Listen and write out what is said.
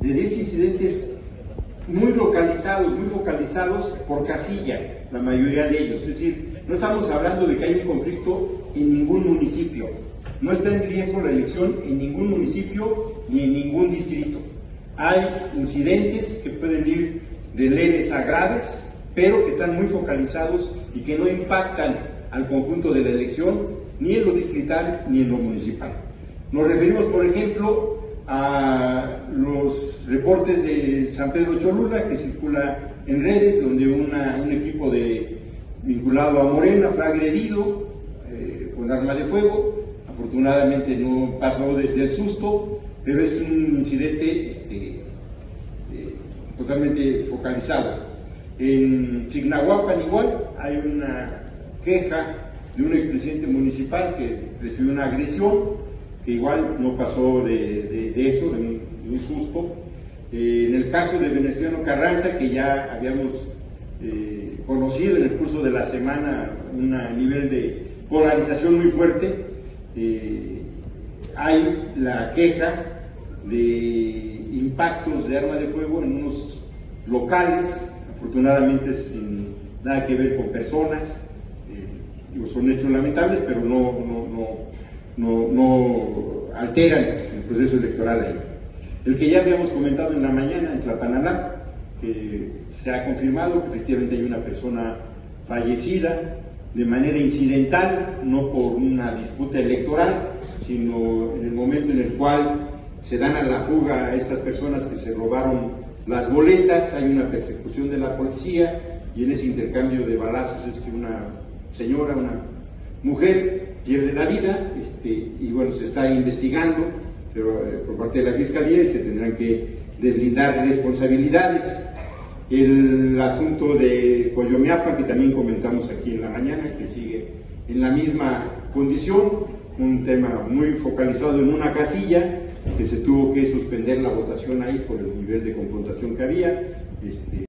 de 10 incidentes muy localizados, muy focalizados por casilla, la mayoría de ellos. Es decir, no estamos hablando de que hay un conflicto en ningún municipio. No está en riesgo la elección en ningún municipio ni en ningún distrito. Hay incidentes que pueden ir de leves a graves, pero que están muy focalizados y que no impactan al conjunto de la elección, ni en lo distrital ni en lo municipal. Nos referimos, por ejemplo, a los reportes de San Pedro Cholula que circula en redes, donde un equipo de, vinculado a Morena fue agredido eh, con arma de fuego. Afortunadamente no pasó desde el susto, pero es un incidente este, eh, totalmente focalizado. En Chignahuapan igual hay una queja de un expresidente municipal que recibió una agresión que igual no pasó de, eso, susto. Eh, en el caso de Venezuela Carranza, que ya habíamos eh, conocido en el curso de la semana un nivel de polarización muy fuerte, eh, hay la queja de impactos de arma de fuego en unos locales, afortunadamente sin nada que ver con personas, son hechos lamentables, pero no alteran el proceso electoral ahí. El que ya habíamos comentado en la mañana en Tlapanalá, que se ha confirmado que efectivamente hay una persona fallecida de manera incidental, no por una disputa electoral, sino en el momento en el cual se dan a la fuga a estas personas que se robaron las boletas, hay una persecución de la policía y en ese intercambio de balazos es que una señora, una mujer, pierde la vida este, y bueno, se está investigando pero, eh, por parte de la Fiscalía y se tendrán que deslindar responsabilidades. El asunto de Coyomiapa, que también comentamos aquí en la mañana, que sigue en la misma condición, un tema muy focalizado en una casilla, que se tuvo que suspender la votación ahí por el nivel de confrontación que había. Este,